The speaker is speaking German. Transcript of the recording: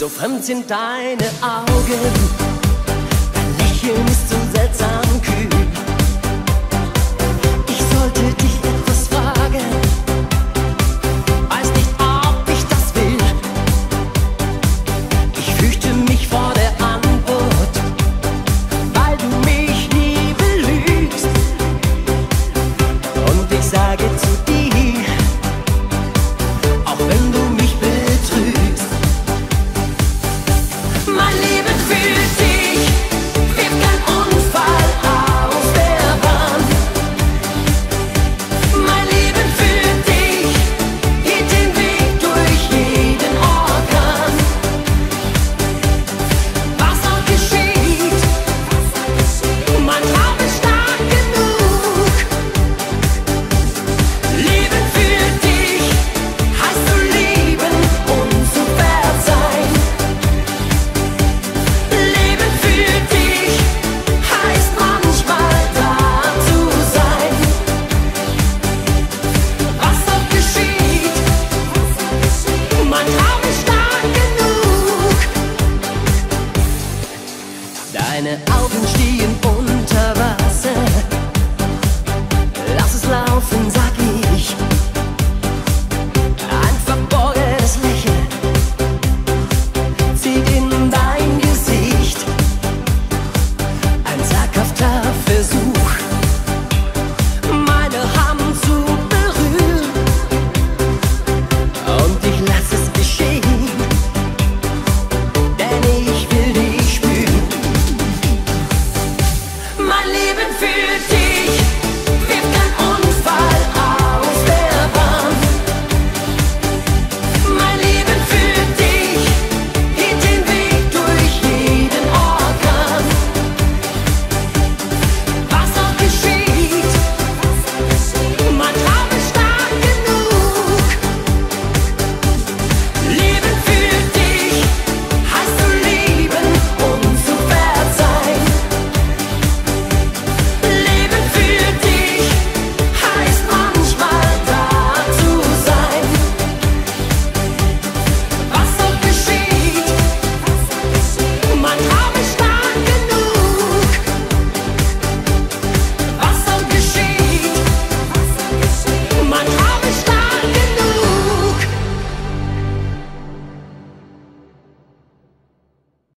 So fremd sind deine Augen, dein Lächeln ist so seltsam kühl.